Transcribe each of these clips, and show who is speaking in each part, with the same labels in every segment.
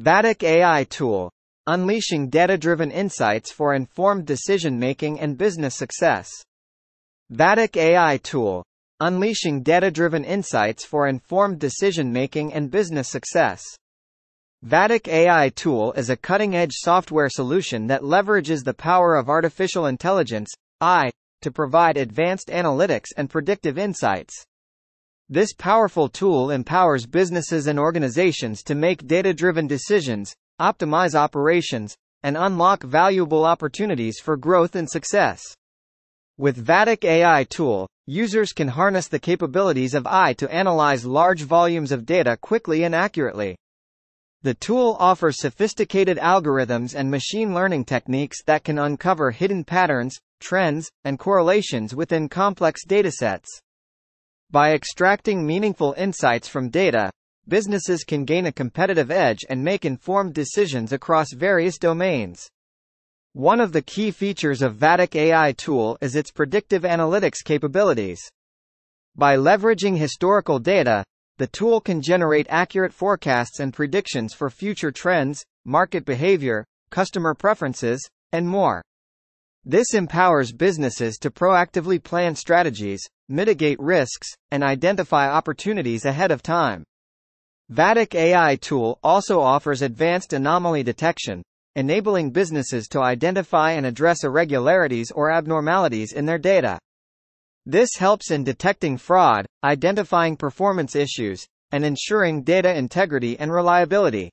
Speaker 1: Vatic AI Tool. Unleashing data-driven insights for informed decision-making and business success. Vatic AI Tool. Unleashing data-driven insights for informed decision-making and business success. Vatic AI Tool is a cutting-edge software solution that leverages the power of artificial intelligence, AI, to provide advanced analytics and predictive insights. This powerful tool empowers businesses and organizations to make data-driven decisions, optimize operations, and unlock valuable opportunities for growth and success. With Vatic AI tool, users can harness the capabilities of AI to analyze large volumes of data quickly and accurately. The tool offers sophisticated algorithms and machine learning techniques that can uncover hidden patterns, trends, and correlations within complex datasets. By extracting meaningful insights from data, businesses can gain a competitive edge and make informed decisions across various domains. One of the key features of Vatic AI tool is its predictive analytics capabilities. By leveraging historical data, the tool can generate accurate forecasts and predictions for future trends, market behavior, customer preferences, and more. This empowers businesses to proactively plan strategies, mitigate risks, and identify opportunities ahead of time. Vatic AI tool also offers advanced anomaly detection, enabling businesses to identify and address irregularities or abnormalities in their data. This helps in detecting fraud, identifying performance issues, and ensuring data integrity and reliability.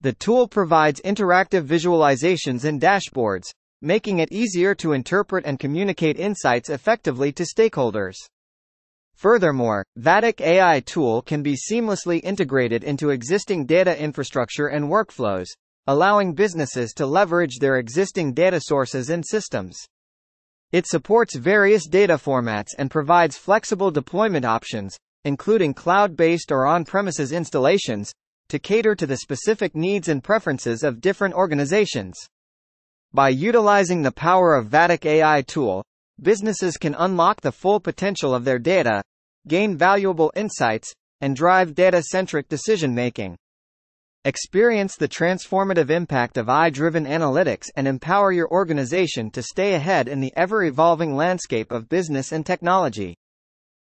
Speaker 1: The tool provides interactive visualizations and dashboards, making it easier to interpret and communicate insights effectively to stakeholders. Furthermore, Vatic AI tool can be seamlessly integrated into existing data infrastructure and workflows, allowing businesses to leverage their existing data sources and systems. It supports various data formats and provides flexible deployment options, including cloud-based or on-premises installations, to cater to the specific needs and preferences of different organizations. By utilizing the power of Vatic AI tool, businesses can unlock the full potential of their data, gain valuable insights, and drive data-centric decision-making. Experience the transformative impact of AI-driven analytics and empower your organization to stay ahead in the ever-evolving landscape of business and technology.